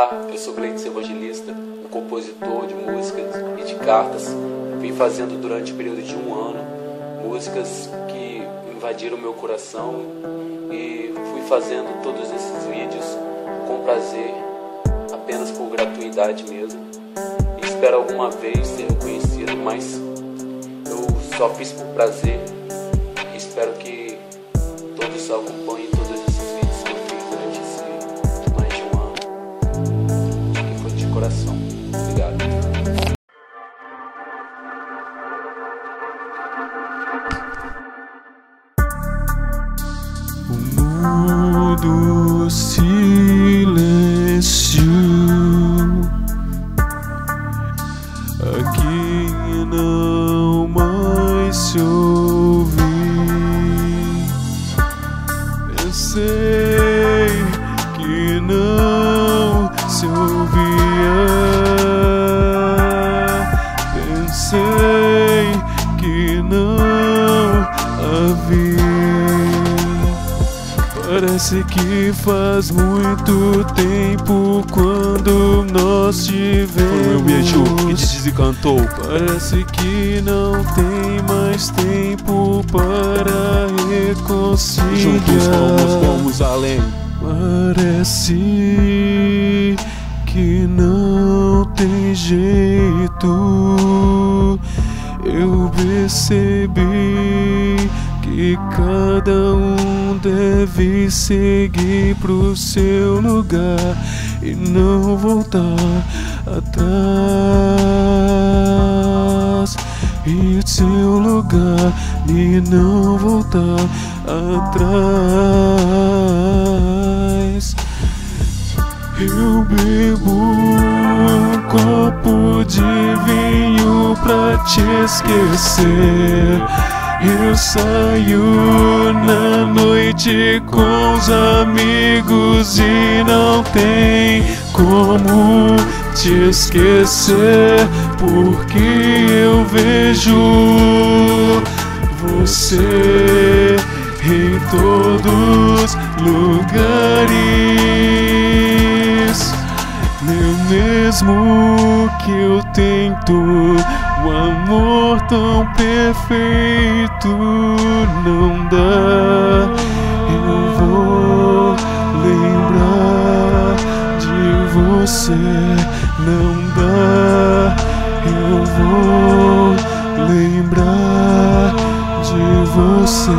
Eu sou Gleides Evangelista, um compositor de músicas e de cartas. Vim fazendo durante o período de um ano músicas que invadiram meu coração e fui fazendo todos esses vídeos com prazer, apenas por gratuidade mesmo. E espero alguma vez ser reconhecido, mas eu só fiz por prazer. Mudo silêncio aqui não mais se ouve. Pensei que não se ouvia. Pensei que não havia. Parece que faz muito tempo quando nós tivemos. beijo que desencantou. Parece que não tem mais tempo para reconciliar. Juntos vamos, vamos além. Parece que não tem jeito. Eu percebi que cada um deve seguir pro seu lugar e não voltar atrás. O seu lugar e não voltar atrás. Eu bebo um de vinho pra te esquecer. Eu saio na noite com os amigos e não tem como te esquecer, porque eu vejo você em todos lugares. Mesmo que eu tento o amor tão perfeito não dá. Eu vou lembrar de você, não dá. Eu vou lembrar de você,